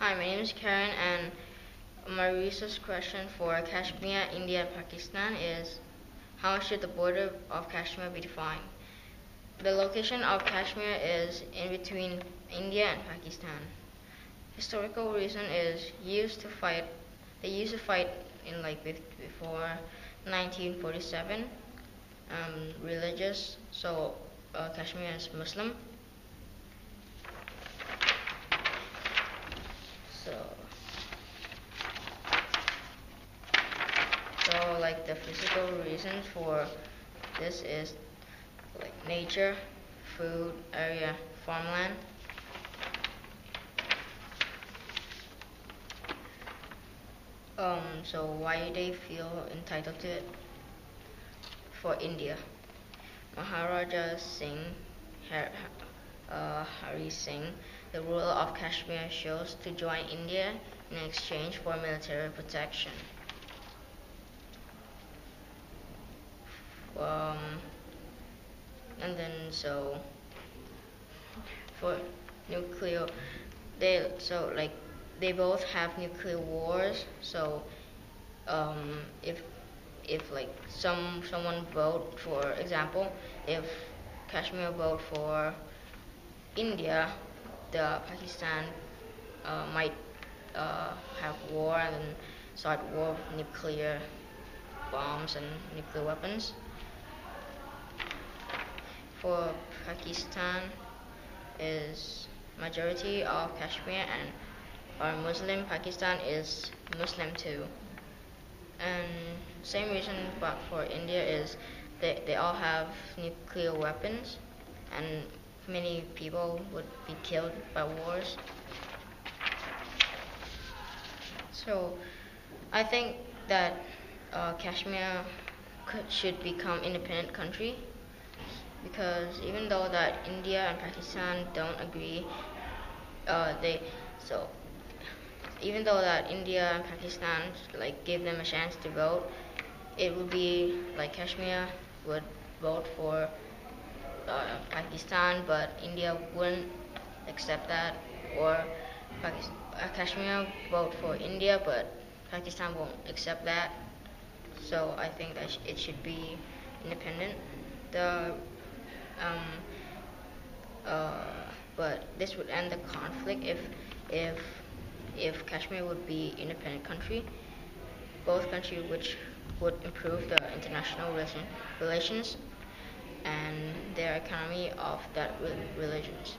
Hi, my name is Karen, and my research question for Kashmir, India, and Pakistan is how should the border of Kashmir be defined? The location of Kashmir is in between India and Pakistan. Historical reason is used to fight. They used to fight in like before 1947. Um, religious, so uh, Kashmir is Muslim. So, so like the physical reason for this is like nature, food, area, farmland. Um, so why they feel entitled to it? For India, Maharaja Singh, uh, Hari Singh, the ruler of Kashmir, chose to join India in exchange for military protection. Um, and then so for nuclear, they so like they both have nuclear wars. So um, if if like some someone vote for example, if Kashmir vote for India, the Pakistan uh, might uh, have war and start war with nuclear bombs and nuclear weapons. For Pakistan is majority of Kashmir and are Muslim. Pakistan is Muslim too. And same reason but for India is they, they all have nuclear weapons and many people would be killed by wars. So I think that uh, Kashmir could, should become independent country because even though that India and Pakistan don't agree, uh, they so even though that India and Pakistan like give them a chance to vote, it would be like Kashmir would vote for uh, Pakistan, but India wouldn't accept that, or Pakistan, uh, Kashmir vote for India, but Pakistan won't accept that. So I think that sh it should be independent. The um, uh, but this would end the conflict if if if Kashmir would be independent country. Both countries which would improve the international relations and their economy of that religions.